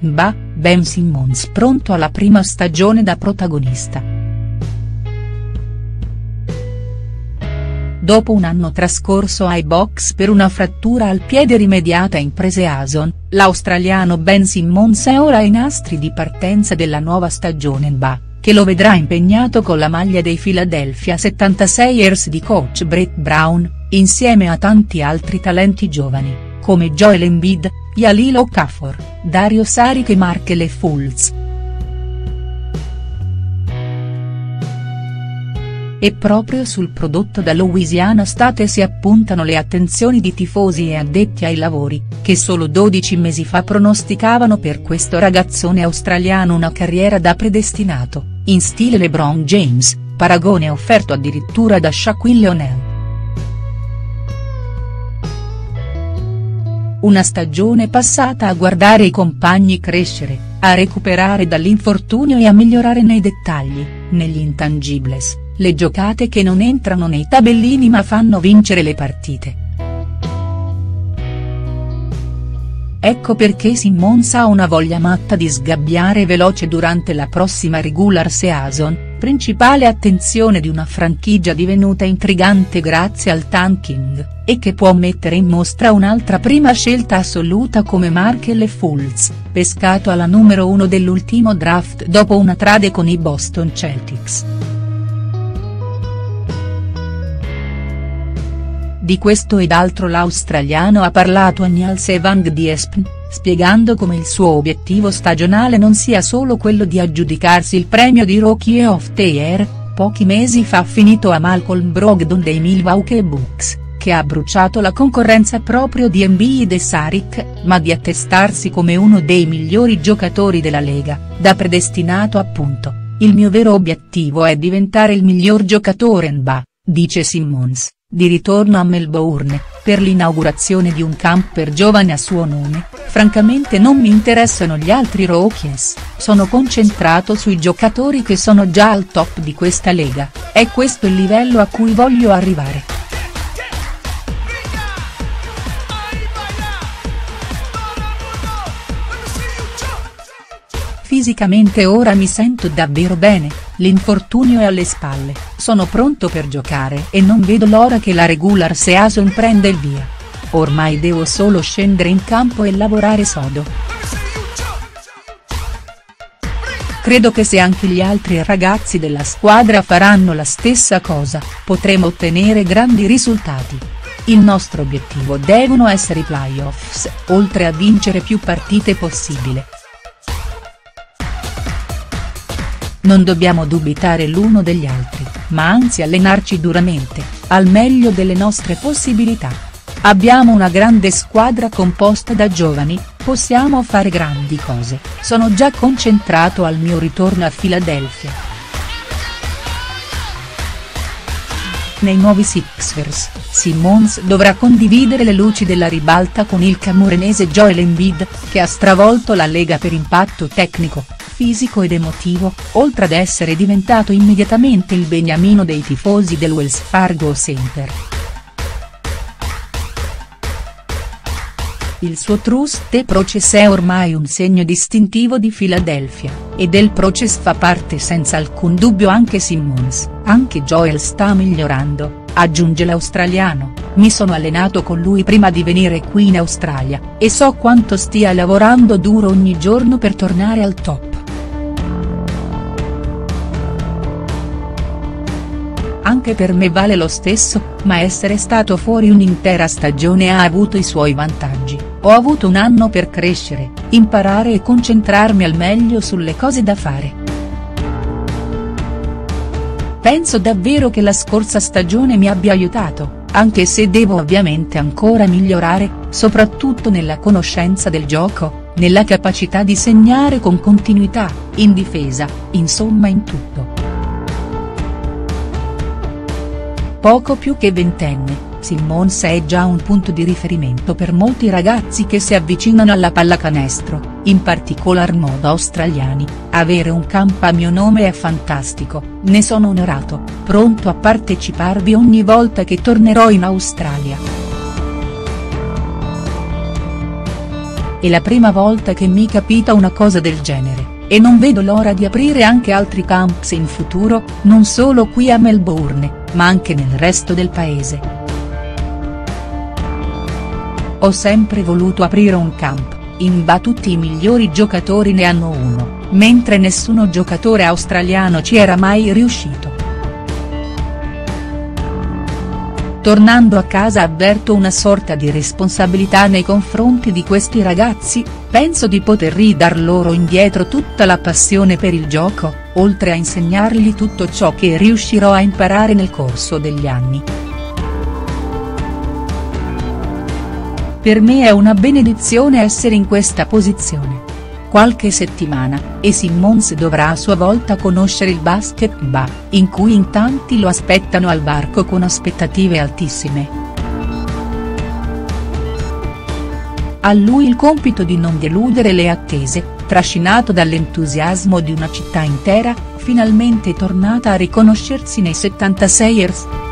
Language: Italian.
Bah, Ben Simmons pronto alla prima stagione da protagonista. Dopo un anno trascorso ai box per una frattura al piede rimediata in Preseason, l'australiano Ben Simmons è ora ai nastri di partenza della nuova stagione NBA, che lo vedrà impegnato con la maglia dei Philadelphia 76ers di coach Brett Brown, insieme a tanti altri talenti giovani, come Joel Embiid, Yalil Okafor, Dario Saric e Markelle Fultz. E proprio sul prodotto da Louisiana State si appuntano le attenzioni di tifosi e addetti ai lavori, che solo 12 mesi fa pronosticavano per questo ragazzone australiano una carriera da predestinato, in stile LeBron James, paragone offerto addirittura da Shaquille O'Neal. Una stagione passata a guardare i compagni crescere, a recuperare dall'infortunio e a migliorare nei dettagli, negli intangibles le giocate che non entrano nei tabellini ma fanno vincere le partite. Ecco perché Simmons ha una voglia matta di sgabbiare veloce durante la prossima regular season, principale attenzione di una franchigia divenuta intrigante grazie al tanking, e che può mettere in mostra un'altra prima scelta assoluta come Markelle Fultz, pescato alla numero uno dell'ultimo draft dopo una trade con i Boston Celtics. Di questo ed altro l'australiano ha parlato a Niels Evang di Espen, spiegando come il suo obiettivo stagionale non sia solo quello di aggiudicarsi il premio di Rookie of the Year, pochi mesi fa finito a Malcolm Brogdon dei Milwaukee Bucks, che ha bruciato la concorrenza proprio di Embiid e Saric, ma di attestarsi come uno dei migliori giocatori della Lega, da predestinato appunto, il mio vero obiettivo è diventare il miglior giocatore NBA, dice Simmons di ritorno a Melbourne, per l'inaugurazione di un camp per giovani a suo nome, francamente non mi interessano gli altri rookies, sono concentrato sui giocatori che sono già al top di questa lega, è questo il livello a cui voglio arrivare. Fisicamente ora mi sento davvero bene, l'infortunio è alle spalle, sono pronto per giocare e non vedo l'ora che la regular season prenda il via. Ormai devo solo scendere in campo e lavorare sodo. Credo che se anche gli altri ragazzi della squadra faranno la stessa cosa, potremo ottenere grandi risultati. Il nostro obiettivo devono essere i playoffs, oltre a vincere più partite possibile. Non dobbiamo dubitare l'uno degli altri, ma anzi allenarci duramente, al meglio delle nostre possibilità. Abbiamo una grande squadra composta da giovani, possiamo fare grandi cose, sono già concentrato al mio ritorno a Filadelfia. Nei nuovi Sixers, Simmons dovrà condividere le luci della ribalta con il camorenese Joel Embiid, che ha stravolto la lega per impatto tecnico, fisico ed emotivo, oltre ad essere diventato immediatamente il beniamino dei tifosi del Wells Fargo Center. Il suo Trust Process è ormai un segno distintivo di Philadelphia, e del Process fa parte senza alcun dubbio anche Simmons, anche Joel sta migliorando, aggiunge l'australiano, mi sono allenato con lui prima di venire qui in Australia, e so quanto stia lavorando duro ogni giorno per tornare al top. Anche per me vale lo stesso, ma essere stato fuori un'intera stagione ha avuto i suoi vantaggi, ho avuto un anno per crescere, imparare e concentrarmi al meglio sulle cose da fare. Penso davvero che la scorsa stagione mi abbia aiutato, anche se devo ovviamente ancora migliorare, soprattutto nella conoscenza del gioco, nella capacità di segnare con continuità, in difesa, insomma in tutto. Poco più che ventenne, Simmons è già un punto di riferimento per molti ragazzi che si avvicinano alla pallacanestro, in particolar modo australiani, avere un campo a mio nome è fantastico, ne sono onorato, pronto a parteciparvi ogni volta che tornerò in Australia. è la prima volta che mi capita una cosa del genere, e non vedo l'ora di aprire anche altri camps in futuro, non solo qui a Melbourne, ma anche nel resto del paese. Ho sempre voluto aprire un camp, in Ba tutti i migliori giocatori ne hanno uno, mentre nessuno giocatore australiano ci era mai riuscito. Tornando a casa avverto una sorta di responsabilità nei confronti di questi ragazzi, penso di poter ridar loro indietro tutta la passione per il gioco, oltre a insegnargli tutto ciò che riuscirò a imparare nel corso degli anni. Per me è una benedizione essere in questa posizione qualche settimana, e Simmons dovrà a sua volta conoscere il basket ba, in cui in tanti lo aspettano al varco con aspettative altissime. A lui il compito di non deludere le attese, trascinato dall'entusiasmo di una città intera, finalmente tornata a riconoscersi nei 76ers.